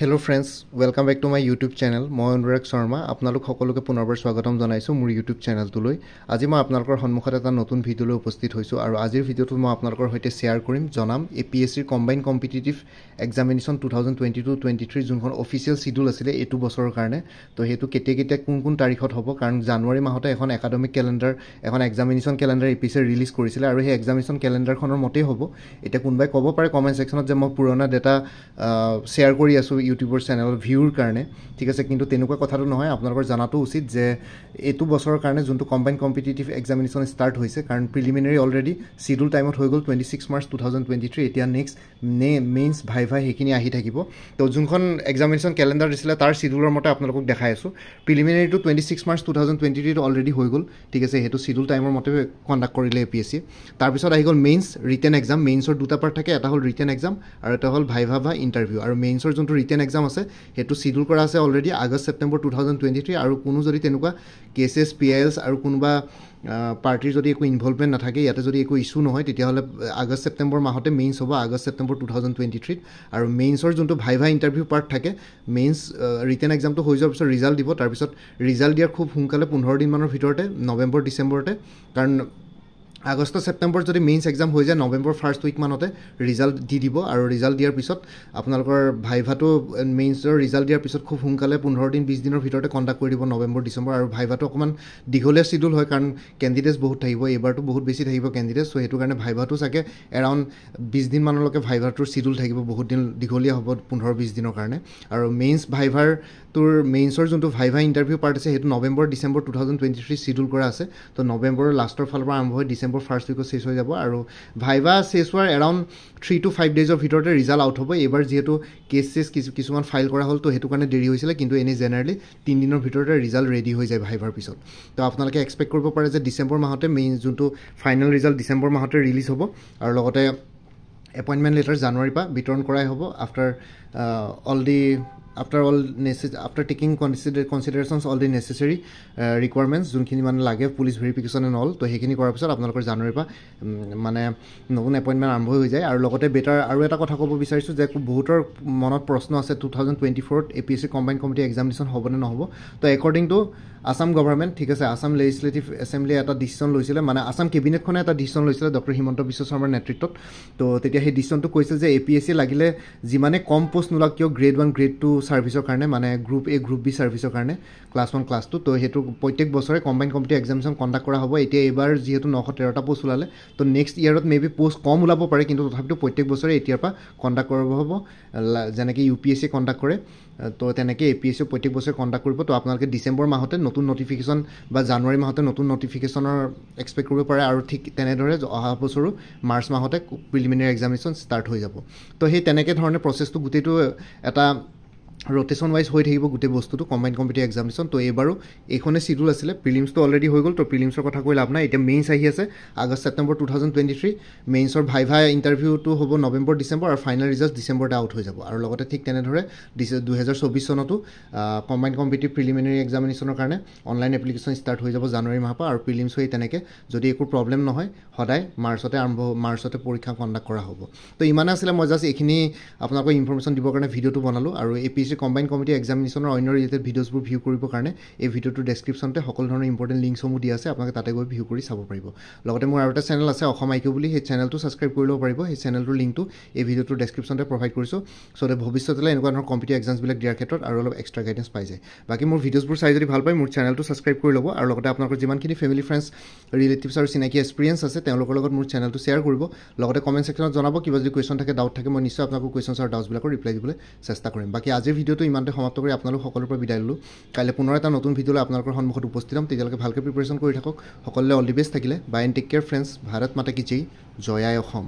Hello' friends welcome back to my YouTube channel মই অনুৰাগ শৰ্মা আপোনালোক সকলোকে পুনৰবাৰ স্বাগতম জনাইছোঁ মোৰ ইউটিউব চেনেলটোলৈ আজি মই আপোনালোকৰ সন্মুখত এটা নতুন ভিডিঅ'লৈ উপস্থিত হৈছোঁ আৰু আজিৰ ভিডিঅ'টোত মই আপোনালোকৰ সৈতে শ্বেয়াৰ কৰিম। জনাম এ পি এছ চিৰ combined competitive examination two thousand twenty two twenty three যোনখন অফিচিয়েল চিডিউল আছিলে এইটো বছৰৰ কাৰণে। তো সেইটো কেতিয়া কেতিয়া কোন কোন তাৰিখত হ'ব কাৰণ জানুৱাৰী মাহতে এখন একাডেমিক কেলেণ্ডাৰ এখন এক্সামিনেশ্যন কেলেণ্ডাৰ এ পি চিয়ে ৰিলিজ কৰিছিলে আৰু সেই এক্সামিনেশ্যন কেলেণ্ডাৰখনৰ মতেই হ'ব। এতিয়া কোনোবাই ক'ব পাৰে কমেণ্ট ছেকশ্যনত যে মই পুৰণা ডেটা শ্বেয়াৰ কৰি আছোঁ ইউটিউবৰ চেনেল ভিউৰ কাৰণে ঠিক আছে কিন্তু তেনেকুৱা কথাটো নহয় আপোনালোকৰ জনাটো উচিত যে এইটো বছৰৰ কাৰণে যোনটো কম্বাইন কম্পিটিটিভ এক্সামিনেশ্যন ষ্টাৰ্ট হৈছে কাৰণ প্ৰিলিমিনেৰী অলৰেডি চিডিউল টাইমত হৈ গ'ল twenty six March two thousand twenty three এতিয়া নেক্সট নে মেইনছ ভাই ভাই সেইখিনি আহি থাকিব। তো যোনখন এক্সামিনেশ্যন কেলেণ্ডাৰ দিছিলে তাৰ চিডিউলৰ মতে আপোনালোকক দেখাই আছোঁ। প্ৰিলিমিনেৰীটো twenty six March two thousand twenty থ্ৰীটো already হৈ গ'ল ঠিক আছে সেইটো চিডিউল টাইমৰ মতে কণ্ডাক্ট কৰিলে এ পি এছ চি তাৰপিছত আহি গ'ল মেইনছ ৰিটেন এক্সাম মেইনছৰ দুটা পাৰ্ট থাকে এটা হ'ল ৰিটেন এক্সাম আৰু এটা হ'ল ভাই ভা ইণ্টাৰভিউ আৰু মেইনছৰ যোনটো ৰিটেন এক্সাম আছে সেইটো চিডিউল কৰা আছে already August September two thousand twenty three আৰু কোনো যদি তেনেকুৱা কেচেছ পি আই এলছ আৰু কোনোবা পাৰ্টিৰ যদি একো ইনভলভমেণ্ট নাথাকে ইয়াতে যদি একো ইছ্যু নহয় তেতিয়াহ'লে আগষ্ট ছেপ্টেম্বৰ মাহতে মেইনছ হ'ব August September two thousand twenty থ্ৰীত আৰু মেইনছৰ যোনটো ভাই ভাই ইণ্টাৰভিউ পাৰ্ট থাকে মেইনছ ৰিটেন এক্সামটো হৈ যোৱাৰ পিছত ৰিজাল্ট দিব তাৰপিছত ৰিজাল্ট দিয়াৰ খুব সোনকালে পোন্ধৰ দিনমানৰ ভিতৰতে নৱেম্বৰ ডিচেম্বৰতে কাৰণ আগষ্ট ছেপ্টেম্বৰত যদি মেইনছ এক্সাম হৈ যায় নৱেম্বৰ ফাৰ্ষ্ট উইকমানতে ৰিজাল্ট দি দিব আৰু ৰিজাল্ট দিয়াৰ পিছত আপোনালোকৰ ভাইভাটো মেইনছৰ ৰিজাল্ট দিয়াৰ পিছত খুব সোনকালে পোন্ধৰ দিন বিছ দিনৰ ভিতৰতে কণ্ডাক্ট কৰি দিব নৱেম্বৰ ডিচেম্বৰ আৰু ভাইভাটো অকণমান দীঘলীয়া চিডিউল হয় কাৰণ কেণ্ডিডেটছ বহুত থাকিব এইবাৰতো বহুত বেছি থাকিব কেণ্ডিডেটছ চ' সেইটো কাৰণে ভাইভাটো চাগে এৰাউণ্ড বিছ দিনমানলৈকে ভাইভাটোৰ চিডিউল থাকিব বহুত দিন দীঘলীয়া হ'ব পোন্ধৰ বিছ দিনৰ কাৰণে। আৰু মেইনছ ভাইভাৰ তোৰ মেইনছৰ যোনটো ভাইভা ইণ্টাৰভিউ পাৰ্ট আছে সেইটো November December two thousand twenty three schedule কৰা আছে। তো নৱেম্বৰৰ লাষ্টৰ ফালৰ পৰা আৰম্ভ হৈ ডিচেম্বৰ ফাৰ্ষ্ট উইকত চেছ হৈ যাব আৰু viva chess where around three to five ডেইজৰ ভিতৰতে ৰিজাল্ট আউট হ'ব। এইবাৰ যিহেতু কেছ চেছ কিছু কিছুমান ফাইল কৰা হ'ল তো সেইটো কাৰণে দেৰি হৈছিলে কিন্তু এনেই জেনেৰেলি তিনিদিনৰ ভিতৰতে ৰিজাল্ট ৰেডি হৈ যায় ভাইভাৰ পিছত। তো আপোনালোকে এক্সপেক্ট কৰিব পাৰে যে ডিচেম্বৰ মাহতে মেইন যোনটো ফাইনেল ৰিজাল্ট ডিচেম্বৰ মাহতে ৰিলিজ হ'ব আৰু লগতে এপইণ্টমেণ্ট লেটাৰ জানুৱাৰীৰ পৰা বিতৰণ কৰাই হ'ব after all the after all নেচে after taking consider considerations all the necessary requirements যোনখিনি মানে লাগে পুলিচ ভেৰিফিকেশ্যন এণ্ড অল তো সেইখিনি কৰাৰ পিছত আপোনালোকৰ জানুৱাৰীৰ পৰা মানে নতুন এপইণ্টমেণ্ট আৰম্ভ হৈ যায়। আৰু লগতে বেটাৰ আৰু এটা কথা ক'ব বিচাৰিছোঁ যে বহুতৰ মনত প্ৰশ্ন আছে টু থাউজেণ্ড টুৱেণ্টি ফ'ৰত A P S C combined committee examination হ'বনে নহ'ব? তো একৰ্ডিং টু আছাম গভৰ্ণমেণ্ট ঠিক আছে আছাম লেজিছলেটিভ এছেম্বলিয়ে এটা ডিচিশ্যন লৈছিলে মানে আছাম কেবিনেটখনে এটা ডিচিশ্যন লৈছিলে ডক্টৰ হিমন্ত বিশ্ব শৰ্মাৰ নেতৃত্বত। তো তেতিয়া সেই ডিচিশ্যনটো কৈছিল যে এ পি এছ চি লাগিলে যিমানে কম পষ্ট নোলাওক কিয় গ্ৰেড ওৱান গ্ৰেড টু ছাৰ্ভিচৰ কাৰণে মানে গ্ৰুপ এ গ্ৰুপ বি ছাৰ্ভিচৰ কাৰণে ক্লাছ ওৱান ক্লাছ টু তো সেইটো প্ৰত্যেক বছৰে কম্বাইন কমিটি এক্সামিনেশ্যন কণ্ডাক্ট কৰা হ'ব। এতিয়া এইবাৰ যিহেতু নশ তেৰটা পষ্ট ওলালে তো নেক্সট ইয়েৰত মে বি পষ্ট কম ওলাব পাৰে কিন্তু তথাপিতো প্ৰত্যেক বছৰে এতিয়াৰ পৰা কণ্ডাক্ট কৰিব হ'ব। যেনেকৈ U P S C conduct কৰে তো তেনেকৈ এ পি এছ চিও প্ৰত্যেক বছৰে কণ্ডাক্ট কৰিব। তো আপোনালোকে ডিচেম্বৰ মাহতে নতুন নটিফিকেশ্যন বা জানুৱাৰী মাহতে নতুন নটিফিকেশ্যনৰ এক্সপেক্ট কৰিব পাৰে আৰু ঠিক তেনেদৰে অহা বছৰো মাৰ্চ মাহতে প্ৰিলিমিনেৰী এক্সামিনেশ্যন ষ্টাৰ্ট হৈ যাব। তো সেই তেনেকৈ ধৰণে প্ৰচেছটো গোটেইটো এটা ৰটেশ্যন ৱাইজ হৈ থাকিব গোটেই বস্তুটো কম্বাইন কম্পিটিভ এক্সামিনেশ্যন তো এইবাৰো এইখনে চিডিউল আছিলে প্ৰিলিমছটো অলৰেডি হৈ গ'ল তো প্ৰিলিমছৰ কথা কৈ লাভ নাই এতিয়া মেইনছ আহি আছে August September two thousand twenty three মেইনছৰ ভাই ভাই ইণ্টাৰভিউটো হ'ব নৱেম্বৰ ডিচেম্বৰ আৰু ফাইনেল ৰিজাল্ট ডিচেম্বৰতে আউট হৈ যাব আৰু লগতে ঠিক তেনেদৰে দুহেজাৰ চৌবিছ চনতো কম্বাইন কম্পিটিভ প্ৰিলিমিনেৰী এক্সামিনেশ্যনৰ কাৰণে অনলাইন এপ্লিকেশ্যন ষ্টাৰ্ট হৈ যাব জানুৱাৰী মাহৰ পৰা আৰু প্ৰিলিমছ হৈ তেনেকৈ যদি একো প্ৰব্লেম নহয় সদায় মাৰ্চতে আৰম্ভ মাৰ্চতে পৰীক্ষা কণ্ডাক্ট কৰা হ'ব। তো ইমানে আছিলে মই জাষ্ট এইখিনি আপোনালোকক ইনফৰ্মেশ্যন দিবৰ কাৰণে ভিডিঅ'টো বনালোঁ আৰু A P C combined committee এক্সামিনেশ্যনৰ অন্য ৰিলেটেড ভিডিঅ'ছবোৰ ভিউ কৰিবৰ কাৰণে এই ভিডিঅ'টোৰ ডেছক্ৰিপশ্যনতে সকলো ধৰণৰ ইম্পৰ্টেণ্ট লিংকসমূহ দিয়া আছে আপোনালোকে তাতে গৈ ভিউ কৰি চাব পাৰিব। লগতে মোৰ আৰু এটা চেনেল আছে অসম আইকিউ বুলি সেই চেনেলটো ছাবস্ক্ৰাইব কৰি ল'ব পাৰিব। সেই চেনেলটোৰ লিংকটো এই ভিডিঅ'টোৰ ডেছক্ৰিপশ্যনতে প্ৰভাইড কৰিছোঁ। চ' যে ভৱিষ্যতলৈ এনেকুৱা ধৰণৰ কম্পিটিভ এক্সামছবিলাক দিয়াৰ ক্ষেত্ৰত আৰু অলপ এক্সট্ৰা গাইডেঞ্চ পাই যায়। বাকী মোৰ ভিডিঅ'ছবোৰ চাই যদি ভাল পায় মোৰ চেনেলটো ছাবস্ক্ৰাইব কৰি ল'ব আৰু লগতে আপোনালোকৰ যিমানখিনি ফেমিলি ফ্ৰেণ্ডছ ৰিলেটিভছ আৰু চিনাকি এক্সপিৰিয়েঞ্চ আছে তেওঁলোকৰ লগত মোৰ চেনেলটো শ্বেয়াৰ কৰিব। লগতে কমেণ্ট ছেকশ্যনত জনাব কিবা যদি কুৱেশ্যন থাকে ডাউট থাকে মই নিশ্চয় আপোনালোকৰ কুৱেশ্যনছ আৰু ডাউটছবিলাকৰ ৰিপ্লাই দিবলৈ চেষ্টা কৰিম। বাকী আজিৰ ভিডিঅ'টো ইমানতে সমাপ্ত কৰি আপোনালোক সকলোৰে পৰা বিদায় ল'লোঁ। কাইলৈ পুনৰ এটা নতুন ভিডিঅ'লৈ আপোনালোকৰ সন্মুখত উপস্থিত হ'ম। তেতিয়ালৈকে ভালকৈ প্ৰিপেৰেশ্যন কৰি থাকক। সকলোৱে অল দি বেষ্ট থাকিলে। Bye and take care friends Bharat Mata কি জয়। জয়াই অসম।